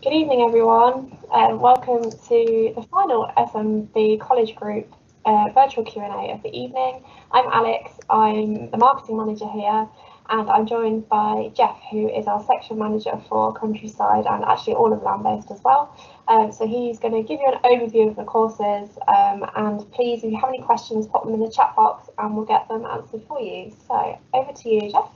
Good evening, everyone. Um, welcome to the final SMB College Group uh, virtual Q&A of the evening. I'm Alex, I'm the marketing manager here, and I'm joined by Jeff, who is our section manager for Countryside and actually all of Land-Based as well. Um, so he's going to give you an overview of the courses, um, and please, if you have any questions, pop them in the chat box and we'll get them answered for you. So over to you, Jeff.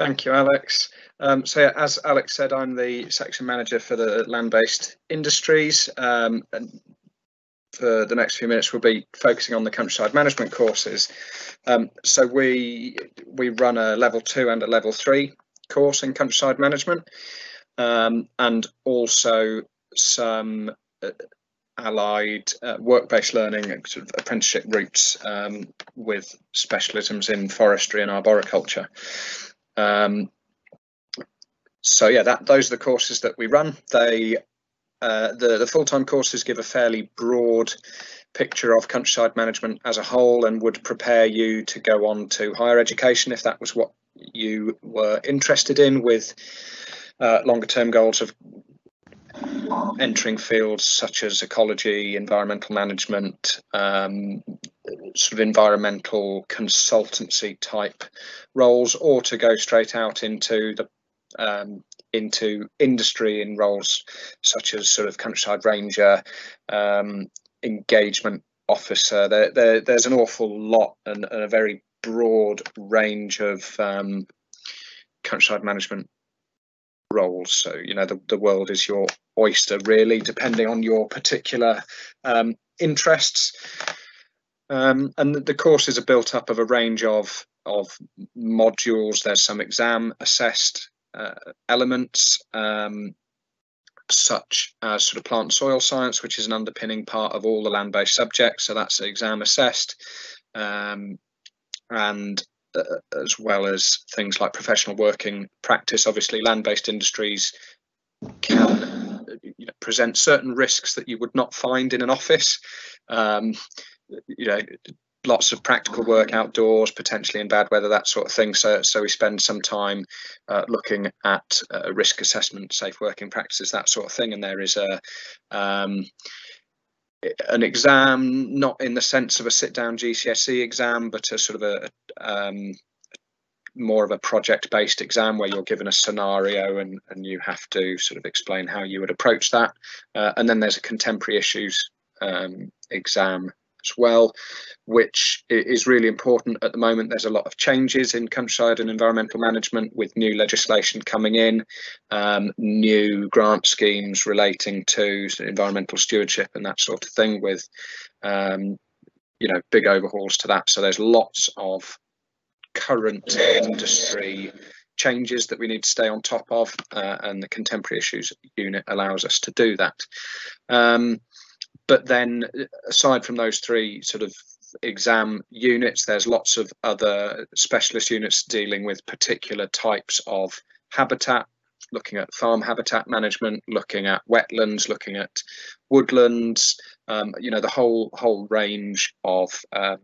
Thank you, Alex. Um, so as Alex said, I'm the section manager for the land-based industries. Um, and for the next few minutes, we'll be focusing on the countryside management courses. Um, so we we run a level two and a level three course in countryside management, um, and also some uh, allied uh, work-based learning sort of apprenticeship routes um, with specialisms in forestry and arboriculture. Um, so yeah, that those are the courses that we run. They uh, the the full time courses give a fairly broad picture of countryside management as a whole and would prepare you to go on to higher education if that was what you were interested in with uh, longer term goals of entering fields such as ecology, environmental management, um, sort of environmental consultancy type roles, or to go straight out into the um, into industry in roles such as sort of countryside ranger, um, engagement officer. There, there, there's an awful lot and, and, a very broad range of um, countryside management roles. So you know the, the world is your oyster, really, depending on your particular um, interests. Um, and the courses are built up of a range of of modules. There's some exam assessed uh, elements, um, such as sort of plant soil science, which is an underpinning part of all the land-based subjects. So that's exam assessed, um, and as well as things like professional working practice. Obviously, land-based industries can you know, present certain risks that you would not find in an office. Um, you know, lots of practical work outdoors, potentially in bad weather, that sort of thing. So, so we spend some time uh, looking at uh, risk assessment, safe working practices, that sort of thing. And there is a um, an exam, not in the sense of a sit-down GCSE exam, but a sort of a um, more of a project-based exam where you're given a scenario and, and you have to sort of explain how you would approach that. Uh, and then there's a contemporary issues um, exam as well, which is really important at the moment. There's a lot of changes in countryside and environmental management with new legislation coming in, um, new grant schemes relating to environmental stewardship and that sort of thing with, um, you know, big overhauls to that. So there's lots of current industry changes that we need to stay on top of uh, and the contemporary issues unit allows us to do that. Um, but then aside from those three sort of exam units there's lots of other specialist units dealing with particular types of habitat looking at farm habitat management looking at wetlands looking at woodlands um, you know the whole whole range of um,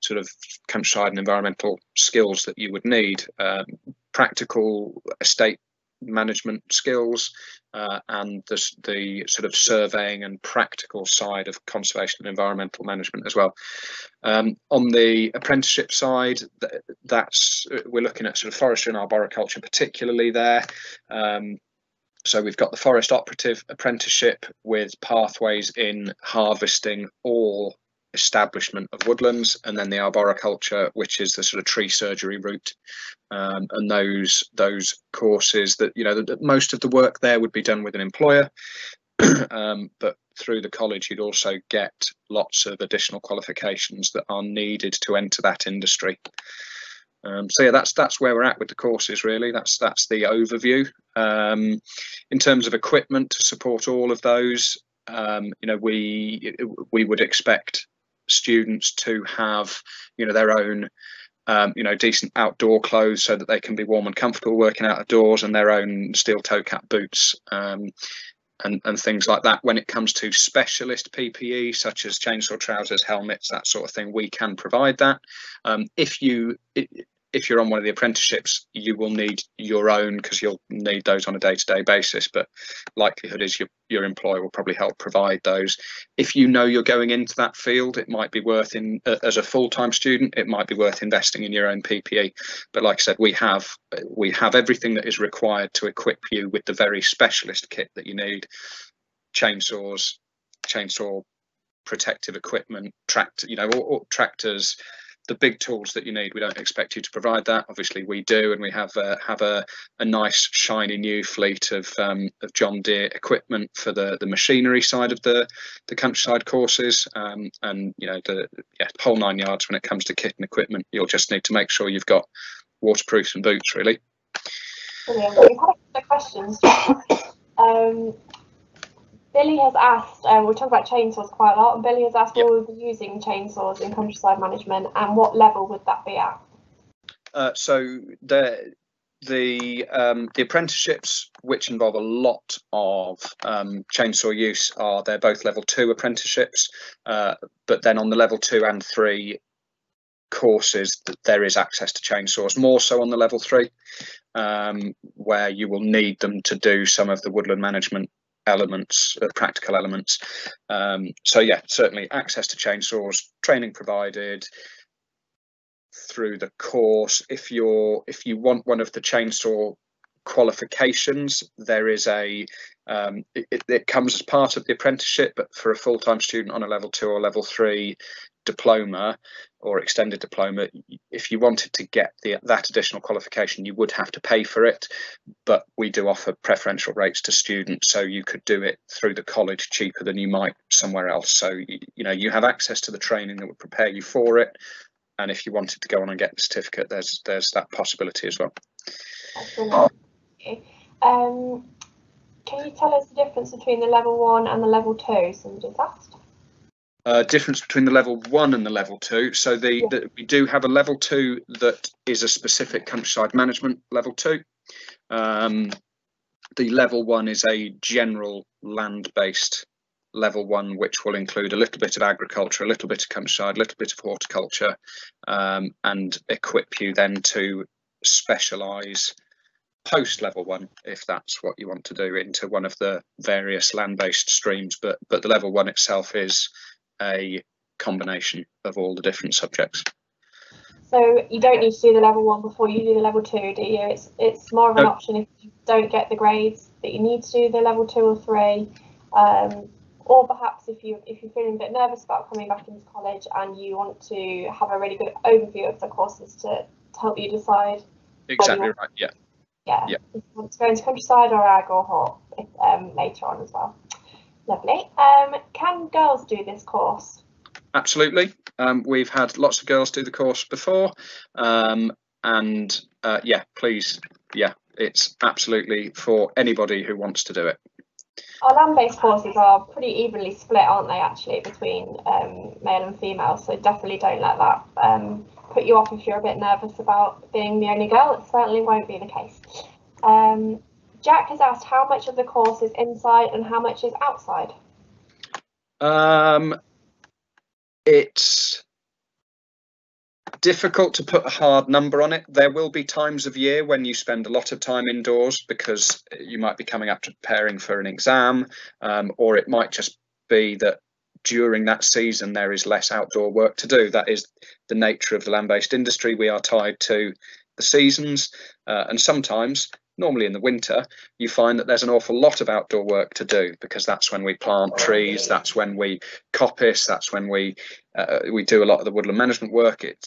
sort of countryside and environmental skills that you would need. Um, practical estate management skills uh, and the, the sort of surveying and practical side of conservation and environmental management as well. Um, on the apprenticeship side, that's we're looking at sort of forestry and arboriculture particularly there. Um, so we've got the forest operative apprenticeship with pathways in harvesting all establishment of woodlands, and then the arboriculture, which is the sort of tree surgery route, um, and those those courses that you know the, most of the work there would be done with an employer, um, but through the college you'd also get lots of additional qualifications that are needed to enter that industry. Um, so yeah, that's that's where we're at with the courses. Really, that's that's the overview. Um, in terms of equipment to support all of those, um, you know, we we would expect students to have you know their own um, you know decent outdoor clothes so that they can be warm and comfortable working outdoors and their own steel toe cap boots um, and, and things like that. When it comes to specialist ppe such as chainsaw trousers helmets that sort of thing we can provide that. Um, if you if you're on one of the apprenticeships, you will need your own because you'll need those on a day-to-day basis. But likelihood is your your employer will probably help provide those. If you know you're going into that field, it might be worth in uh, as a full-time student, it might be worth investing in your own PPE. But like I said, we have we have everything that is required to equip you with the very specialist kit that you need: chainsaws, chainsaw protective equipment, tractor, you know, or, or tractors the big tools that you need. We don't expect you to provide that. Obviously, we do, and we have a, have a, a nice shiny new fleet of um, of John Deere equipment for the the machinery side of the the countryside courses, um, and you know the yeah whole nine yards when it comes to kit and equipment. You'll just need to make sure you've got waterproofs and boots, really. Brilliant. We've had a questions. Um, Billy has asked, um, we talk about chainsaws quite a lot, and Billy has asked yep. will we be using chainsaws in countryside management and what level would that be at? Uh, so the the um, the apprenticeships which involve a lot of um, chainsaw use are they're both level two apprenticeships, uh, but then on the level two and three courses there is access to chainsaws more so on the level three um, where you will need them to do some of the woodland management elements, uh, practical elements. Um, so yeah, certainly access to chainsaws, training provided through the course. If you're if you want one of the chainsaw qualifications, there is a um, it, it, comes as part of the apprenticeship, but for a full-time student on a level two or level three diploma or extended diploma, if you wanted to get the, that additional qualification, you would have to pay for it. But we do offer preferential rates to students, so you could do it through the college cheaper than you might somewhere else. So you, know you have access to the training that would prepare you for it, and if you wanted to go on and get the certificate, there's there's that possibility as well. Um, can you tell us the difference between the level one and the level two? Somebody's asked. Uh, difference between the level one and the level two. So the, yeah. the, we do have a level two that is a specific countryside management level two. Um, the level one is a general land-based level one, which will include a little bit of agriculture, a little bit of countryside, a little bit of horticulture, um, and equip you then to specialise post level one if that's what you want to do into one of the various land-based streams. But but the level one itself is a combination of all the different subjects. So you don't need to do the level one before you do the level two, do you? It's it's more of an option if you don't get the grades that you need to do the level two or three, um, or perhaps if you if you're feeling a bit nervous about coming back into college and you want to have a really good overview of the courses to, to help you decide. Exactly right. Yeah. Yeah. yeah. If you want to go into countryside or ag or hort um, later on as well. Lovely. Um, can girls do this course? Absolutely. Um, we've had lots of girls do the course before, um, and uh, yeah, please, yeah, it's absolutely for anybody who wants to do it. Our land-based courses are pretty evenly split, aren't they? Actually, between um, male and female, so definitely don't let that um, put you off if you're a bit nervous about being the only girl. It certainly won't be the case. Jack has asked how much of the course is inside and how much is outside. Um, it's difficult to put a hard number on it. There will be times of year when you spend a lot of time indoors because you might be coming up to preparing for an exam, um, or it might just be that during that season there is less outdoor work to do. That is the nature of the land based industry. We are tied to the seasons, uh, and sometimes normally in the winter, you find that there's an awful lot of outdoor work to do because that's when we plant trees, that's when we coppice, that's when we uh, we do a lot of the woodland management work. It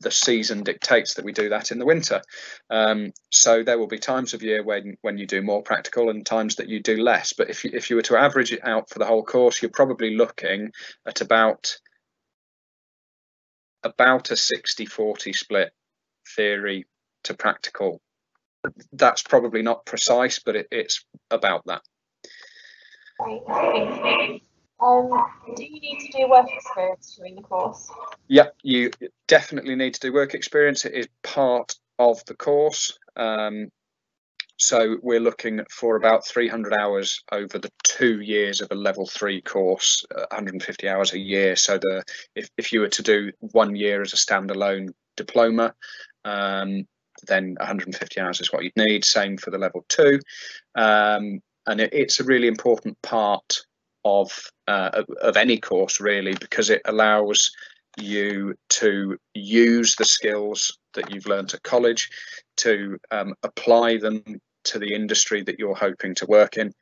the season dictates that we do that in the winter. Um, so there will be times of year when when you do more practical and times that you do less. But if you, if you were to average it out for the whole course, you're probably looking at about about a 60-40 split theory to practical that's probably not precise, but it, it's about that. Right. Um, do you need to do work experience during the course? Yep, you definitely need to do work experience. It is part of the course. Um, so we're looking for about 300 hours over the two years of a level three course, uh, 150 hours a year. So the if, if you were to do one year as a standalone diploma, um, then 150 hours is what you'd need. Same for the level two, um, and it, it's a really important part of, uh, of any course really because it allows you to use the skills that you've learned at college to um, apply them to the industry that you're hoping to work in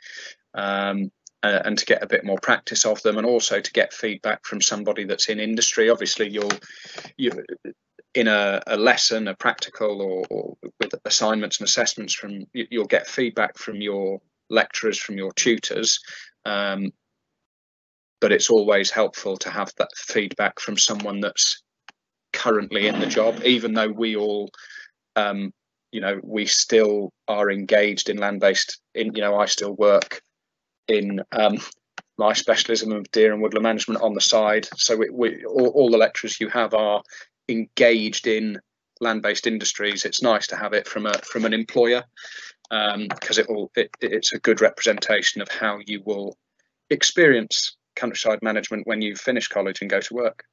um, uh, and to get a bit more practice of them and also to get feedback from somebody that's in industry obviously you'll you in a, a lesson a practical or, or, with assignments and assessments from you'll get feedback from your lecturers from your tutors um, but it's always helpful to have that feedback from someone that's currently in the job even though we all um, you know we still are engaged in land-based in you know i still work in um, my specialism of deer and woodland management on the side. So we, all, all, the lecturers you have are engaged in land-based industries. It's nice to have it from a from an employer because um, it will it, it's a good representation of how you will experience countryside management when you finish college and go to work.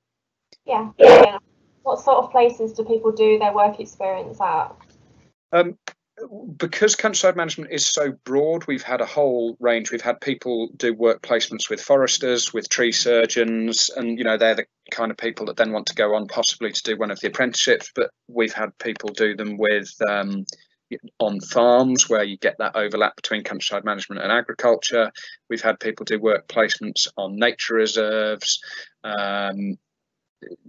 Yeah. yeah. What sort of places do people do their work experience at? Um, because countryside management is so broad, we've had a whole range. We've had people do work placements with foresters, with tree surgeons, and you know they're the kind of people that then want to go on possibly to do one of the apprenticeships. But we've had people do them with um, on farms where you get that overlap between countryside management and agriculture. We've had people do work placements on nature reserves, um,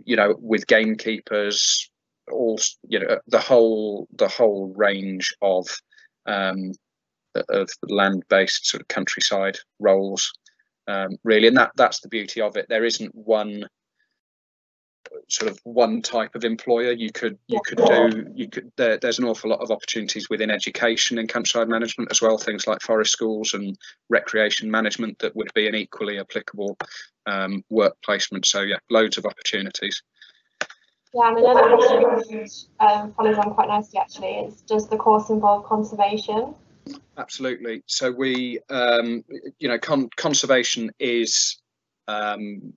you know, with gamekeepers, all you know the whole the whole range of um, of land-based sort of countryside roles um, really. And that that's the beauty of it. There isn't one sort of one type of employer. You could you could do you could there, there's an awful lot of opportunities within education and countryside management as well things like forest schools and recreation management that would be an equally applicable um, work placement. So yeah loads of opportunities yeah, and another question um, follows on quite nicely actually is does the course involve conservation? Absolutely. So we, um, you know, con conservation is, um,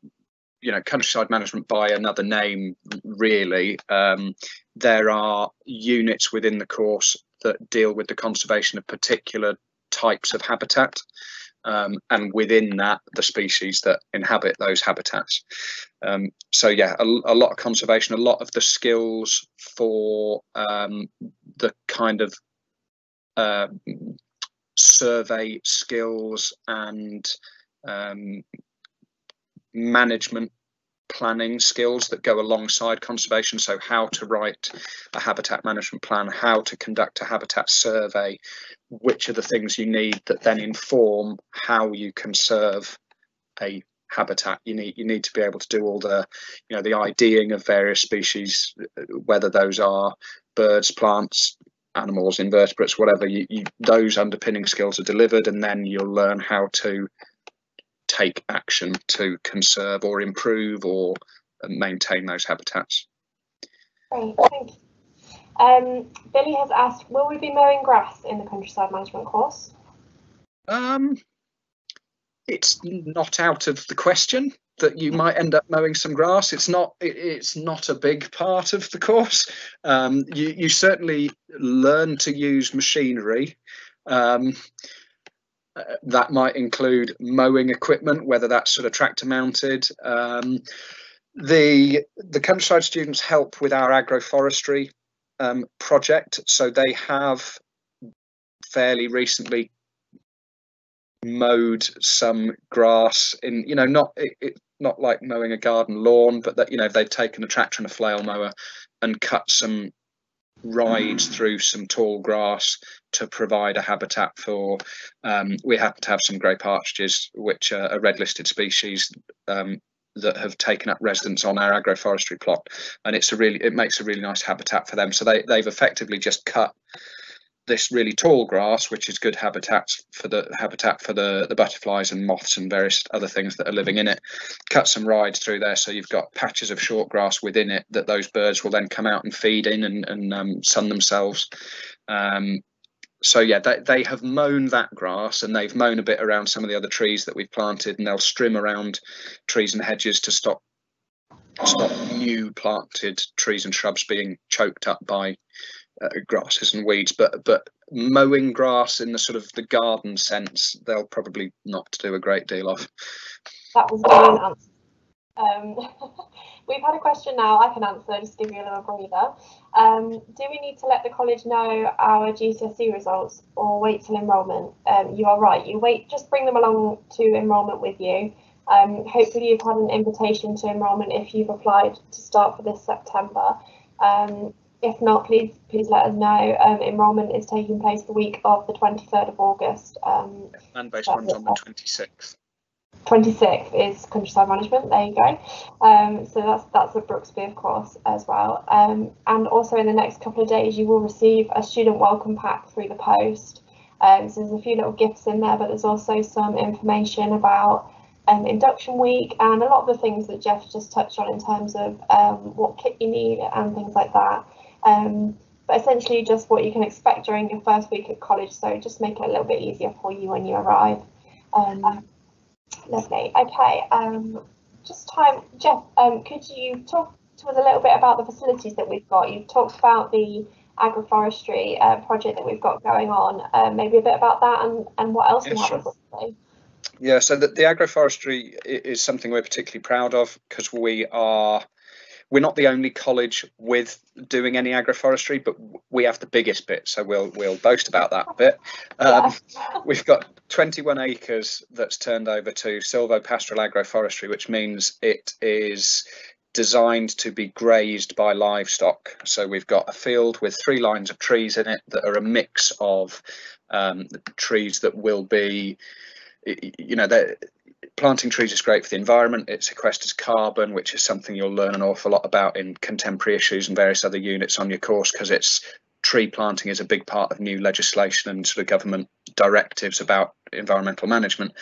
you know, countryside management by another name, really. Um, there are units within the course that deal with the conservation of particular types of habitat um, and within that the species that inhabit those habitats. Um, so yeah, a, a, lot of conservation, a lot of the skills for um, the kind of uh, survey skills and um, management planning skills that go alongside conservation. So, how to write a habitat management plan, how to conduct a habitat survey, which are the things you need that then inform how you conserve a habitat you need you need to be able to do all the you know the IDing of various species whether those are birds plants animals invertebrates whatever you, you, those underpinning skills are delivered and then you'll learn how to take action to conserve or improve or maintain those habitats. Great, thank you. Um, Billy has asked, will we be mowing grass in the countryside management course? Um, it's not out of the question that you might end up mowing some grass. It's not. It, it's not a big part of the course. Um, you you certainly learn to use machinery. Um, that might include mowing equipment, whether that's sort of tractor mounted. Um, the the countryside students help with our agroforestry um, project, so they have fairly recently mowed some grass in you know not it, it, not like mowing a garden lawn but that you know they've taken a tractor and a flail mower and cut some rides through some tall grass to provide a habitat for. Um, we happen to have some grey partridges, which are a red listed species um, that have taken up residence on our agroforestry plot, and it's a really it makes a really nice habitat for them. So they they've effectively just cut this really tall grass, which is good habitat for the habitat for the, the butterflies and moths and various other things that are living in it. Cut some rides through there, so you've got patches of short grass within it that those birds will then come out and feed in and, and um, sun themselves. Um, so yeah, they, they have mown that grass and they've mown a bit around some of the other trees that we've planted, and they'll strim around trees and hedges to stop stop new planted trees and shrubs being choked up by uh, grasses and weeds. But but mowing grass in the sort of the garden sense, they'll probably not do a great deal of. That was brilliant answer. Um, we've had a question now I can answer, just give you a little breather. Um, do we need to let the college know our GCSE results or wait till enrolment? Um, you are right, you wait, just bring them along to enrolment with you. Um, hopefully you've had an invitation to enrolment if you've applied to start for this September. Um, if not, please please let us know. Um, enrolment is taking place the week of the 23rd of August. Um, Land-based one's on the 26th. 26th is countryside management. There you go. Um, so that's that's at Brooksby, of course, as well. Um, and also in the next couple of days, you will receive a student welcome pack through the post. Um, so there's a few little gifts in there, but there's also some information about um, induction week and a lot of the things that Jeff just touched on in terms of um, what kit you need and things like that. Um, but essentially just what you can expect during your first week at college. So just make it a little bit easier for you when you arrive. Lovely. Okay. Um, just time, Jeff. Um, could you talk to us a little bit about the facilities that we've got? You've talked about the agroforestry uh, project that we've got going on. Uh, maybe a bit about that and, and what else Yeah, we have. Yeah, so the, the agroforestry is something we're particularly proud of because we are we're not the only college with doing any agroforestry, but we have the biggest bit, so we'll we'll boast about that bit. Um, We've got 21 acres that's turned over to silvopastoral agroforestry, which means it is designed to be grazed by livestock. So we've got a field with three lines of trees in it that are a mix of um, trees that will be, you know, they're- planting trees is great for the environment. It sequesters carbon, which is something you'll learn an awful lot about in contemporary issues and various other units on your course because it's tree planting is a big part of new legislation and sort of government directives about environmental management.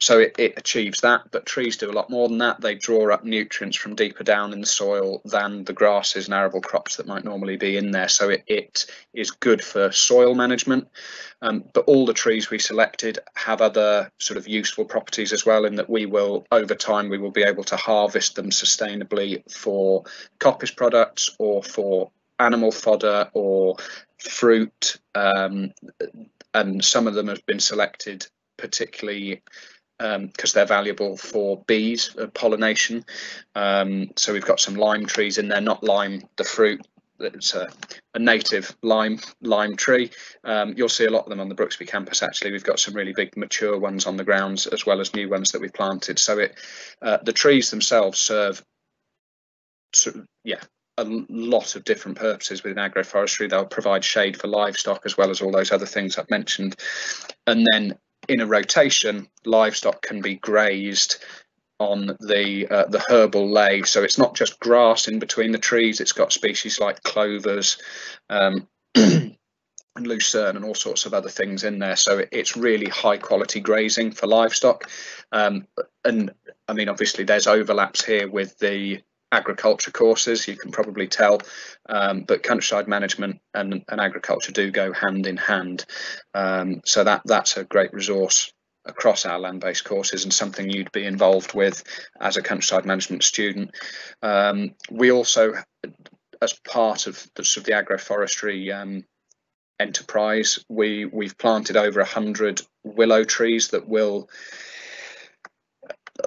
So it, it achieves that, but trees do a lot more than that. They draw up nutrients from deeper down in the soil than the grasses and arable crops that might normally be in there. So it, it is good for soil management. Um, but all the trees we selected have other sort of useful properties as well, in that we will, over time, we will be able to harvest them sustainably for coppice products or for animal fodder or fruit. Um, and some of them have been selected particularly because they're valuable for bees, uh, pollination. Um, so we've got some lime trees in there, not lime the fruit. It's a, a native lime lime tree. Um, you'll see a lot of them on the Brooksby campus. Actually, we've got some really big mature ones on the grounds as well as new ones that we've planted. So it uh, the trees themselves serve, yeah, a lot of different purposes within agroforestry. They'll provide shade for livestock as well as all those other things I've mentioned. And then in a rotation, livestock can be grazed on the uh, the herbal ley. So it's not just grass in between the trees. It's got species like clovers. Um, and lucerne and all sorts of other things in there. So it's really high quality grazing for livestock. Um, and I mean, obviously, there's overlaps here with the agriculture courses. You can probably tell, um, but countryside management and, and agriculture do go hand in hand. Um, so that that's a great resource across our land-based courses and something you'd be involved with as a countryside management student. Um, we also, as part of the sort of the agroforestry um, enterprise, we we've planted over a hundred willow trees that will,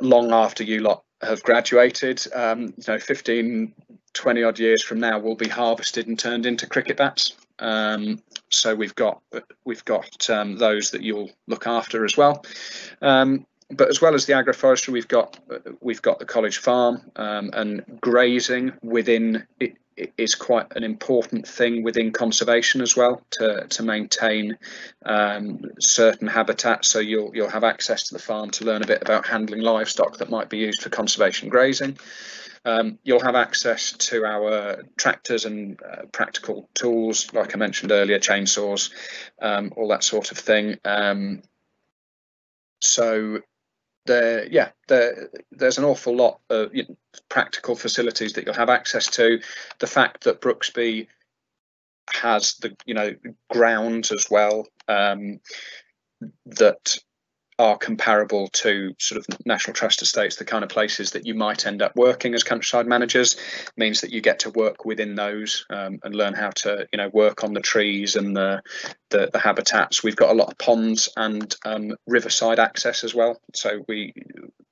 long after you lot have graduated, um, you know, 15, 20 odd years from now, will be harvested and turned into cricket bats. Um, so we've got we've got um, those that you'll look after as well. Um, but as well as the agroforestry, we've got we've got the college farm um, and grazing within it it is quite an important thing within conservation as well to to maintain um, certain habitats. So you'll you'll have access to the farm to learn a bit about handling livestock that might be used for conservation grazing. Um, you'll have access to our tractors and uh, practical tools, like I mentioned earlier, chainsaws, um, all that sort of thing. Um, so there, yeah, there, there's an awful lot of you know, practical facilities that you'll have access to. The fact that Brooksby has the you know grounds as well um, that are comparable to sort of national trust estates, the kind of places that you might end up working as countryside managers, means that you get to work within those um, and learn how to, you know, work on the trees and the the, the habitats. We've got a lot of ponds and um, riverside access as well. So we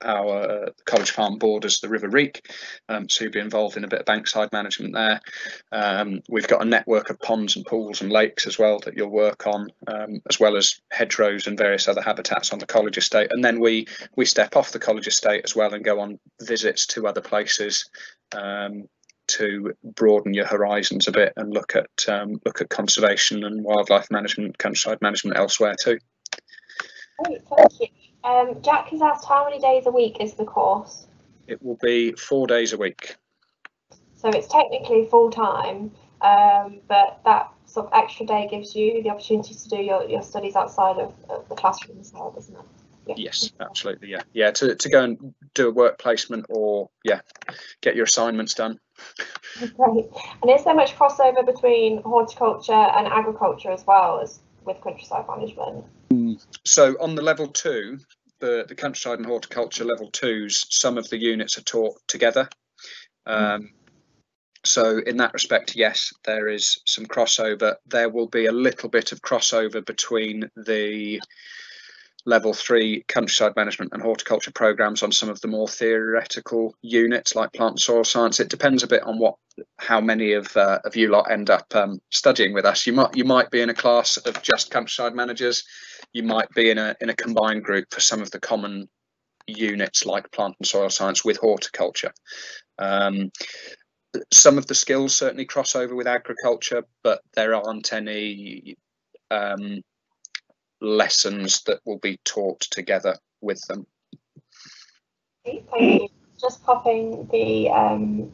our college farm borders the River Wreake, um, so you'll be involved in a bit of bankside management there. Um, we've got a network of ponds and pools and lakes as well that you'll work on, um, as well as hedgerows and various other habitats on the college estate. And then we we step off the college estate as well and go on visits to other places um, to broaden your horizons a bit and look at um, look at conservation and wildlife management, countryside management elsewhere too. Great, thank you. Um, Jack has asked how many days a week is the course? It will be four days a week. So it's technically full time, um, but that sort of extra day gives you the opportunity to do your, your studies outside of, of the classroom as well, doesn't it? Yeah. Yes, absolutely. Yeah, yeah. To to go and do a work placement or yeah, get your assignments done. Great. And is there much crossover between horticulture and agriculture as well as with countryside management? So on the level two, the the countryside and horticulture level twos, some of the units are taught together. Um, so in that respect, yes, there is some crossover. There will be a little bit of crossover between the level three countryside management and horticulture programs on some of the more theoretical units like plant and soil science. It depends a bit on what how many of uh, of you lot end up um, studying with us. You might you might be in a class of just countryside managers. You might be in a in a combined group for some of the common units like plant and soil science with horticulture. Um, some of the skills certainly cross over with agriculture, but there aren't any um, lessons that will be taught together with them. Thank you. Just popping the, um,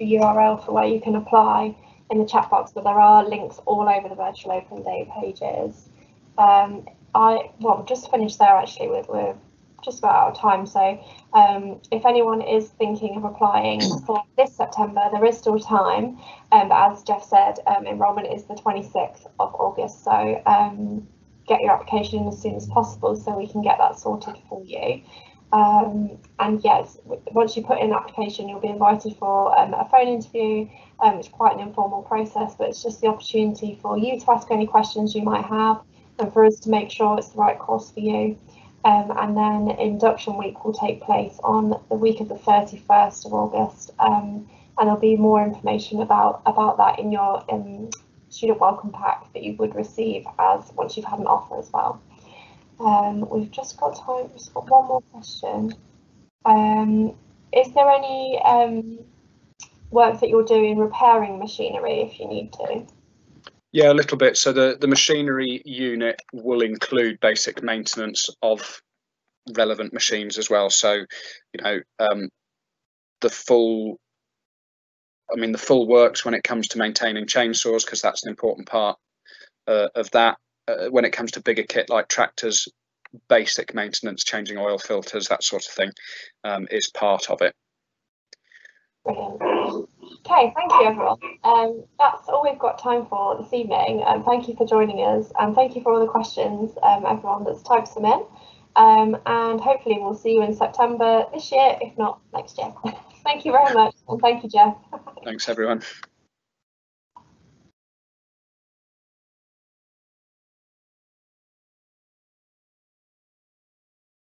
URL for where you can apply in the chat box, but there are links all over the virtual open day pages. Um, I well just finished there actually. We're, we're just about out of time, so um, if anyone is thinking of applying for this September, there is still time. Um, but as Jeff said, um, enrolment is the 26th of August, so um, get your application in as soon as possible so we can get that sorted for you. Um, and yes, once you put in an application, you'll be invited for um, a phone interview. It's quite an informal process, but it's just the opportunity for you to ask any questions you might have and for us to make sure it's the right course for you. Um, and then induction week will take place on the week of the 31st of August. Um, and there'll be more information about about that in your um, student welcome pack that you would receive as once you've had an offer as well. Um, we've just got time, just got one more question. Um, is there any um, work that you're doing repairing machinery if you need to? Yeah, a little bit. So the, the machinery unit will include basic maintenance of relevant machines as well. So, you know, um, the full I mean, the full works when it comes to maintaining chainsaws because that's an important part uh, of that. Uh, when it comes to bigger kit like tractors, basic maintenance, changing oil filters, that sort of thing, um, is part of it. Okay, thank you everyone. Um, that's all we've got time for this evening. Um, thank you for joining us and thank you for all the questions, um, everyone that's typed them in. Um, and hopefully we'll see you in September this year, if not next year. thank you very much and thank you, Jeff. Thanks everyone.